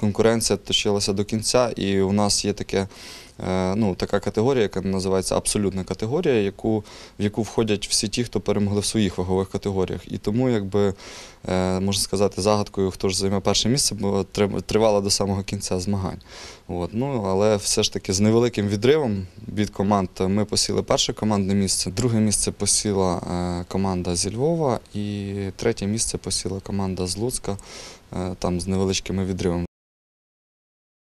конкуренція точилася до кінця, і у нас є таке. Е, ну, така категорія, яка називається абсолютна категорія, яку, в яку входять всі ті, хто перемогли в своїх вагових категоріях. І тому, якби, е, можна сказати, загадкою, хто ж займе перше місце, бо тривала до самого кінця змагань. От, ну, але все ж таки з невеликим відривом від команд ми посіли перше командне місце, друге місце посіла е, команда зі Львова і третє місце посіла команда з Луцька, там з невеличкими відривами.